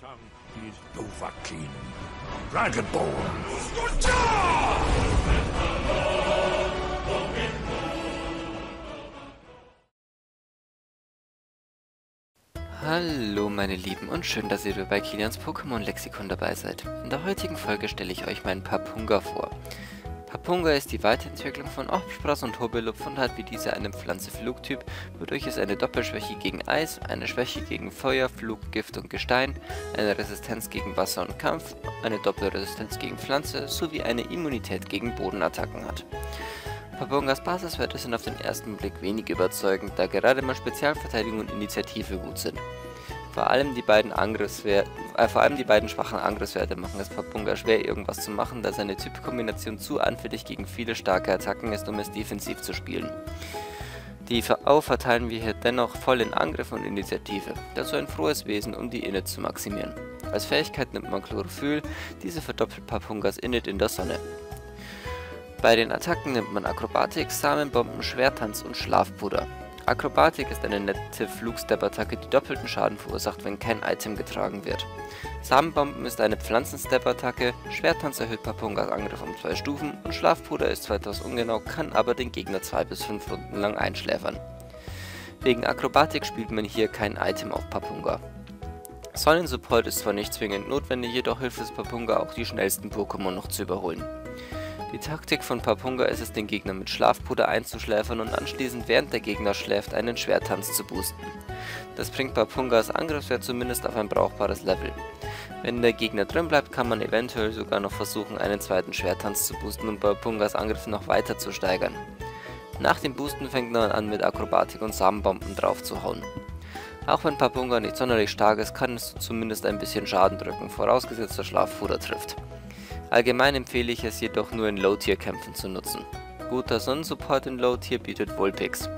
tongue is Dovahkiin, Dragonborn. Hallo meine Lieben und schön, dass ihr bei Kilians Pokémon Lexikon dabei seid. In der heutigen Folge stelle ich euch meinen Papunga vor. Papunga ist die Weiterentwicklung von Obsprass und Hobelupf und hat wie diese einen Pflanze-Flugtyp, wodurch es eine Doppelschwäche gegen Eis, eine Schwäche gegen Feuer, Flug, Gift und Gestein, eine Resistenz gegen Wasser und Kampf, eine Doppelresistenz gegen Pflanze sowie eine Immunität gegen Bodenattacken hat. Papungas Basiswerte sind auf den ersten Blick wenig überzeugend, da gerade mal Spezialverteidigung und Initiative gut sind. Vor allem die beiden Angriffswerte, äh, vor allem die beiden schwachen Angriffswerte machen es Papunga schwer irgendwas zu machen, da seine Typkombination zu anfällig gegen viele starke Attacken ist, um es defensiv zu spielen. Die VAU verteilen wir hier dennoch voll in Angriff und Initiative, dazu ein frohes Wesen, um die Init zu maximieren. Als Fähigkeit nimmt man Chlorophyll, diese verdoppelt Papungas Init in der Sonne. Bei den Attacken nimmt man Akrobatik, Samenbomben, Schwertanz und Schlafpuder. Akrobatik ist eine nette Flugstep-Attacke, die doppelten Schaden verursacht, wenn kein Item getragen wird. Samenbomben ist eine Pflanzenstep-Attacke, Schwertanz erhöht Papungas Angriff um 2 Stufen und Schlafpuder ist zwar etwas ungenau, kann aber den Gegner 2 bis 5 Runden lang einschläfern. Wegen Akrobatik spielt man hier kein Item auf Papunga. Sonnensupport ist zwar nicht zwingend notwendig, jedoch hilft es Papunga auch die schnellsten Pokémon noch zu überholen. Die Taktik von Papunga ist es, den Gegner mit Schlafpuder einzuschläfern und anschließend, während der Gegner schläft, einen Schwertanz zu boosten. Das bringt Papungas Angriffswert zumindest auf ein brauchbares Level. Wenn der Gegner drin bleibt, kann man eventuell sogar noch versuchen, einen zweiten Schwertanz zu boosten und Papungas Angriff noch weiter zu steigern. Nach dem Boosten fängt man an mit Akrobatik und Samenbomben draufzuhauen. Auch wenn Papunga nicht sonderlich stark ist, kann es zumindest ein bisschen Schaden drücken, vorausgesetzt der Schlafpuder trifft. Allgemein empfehle ich es jedoch nur in Low-Tier-Kämpfen zu nutzen. Guter Sonnensupport in Low-Tier bietet Vulpix.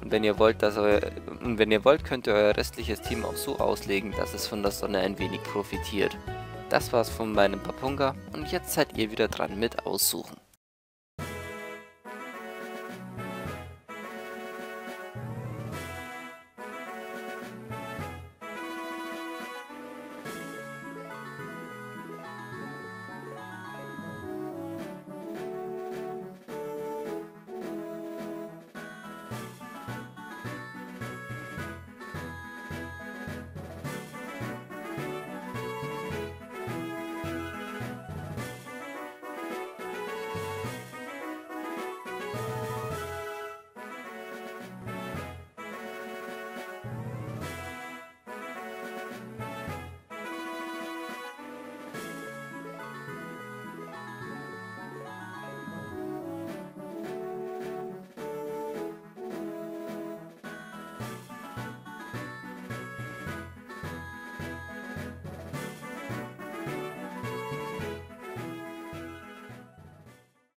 Und wenn ihr wollt, dass euer, wenn ihr wollt, könnt ihr euer restliches Team auch so auslegen, dass es von der Sonne ein wenig profitiert. Das war's von meinem Papunga und jetzt seid ihr wieder dran mit Aussuchen.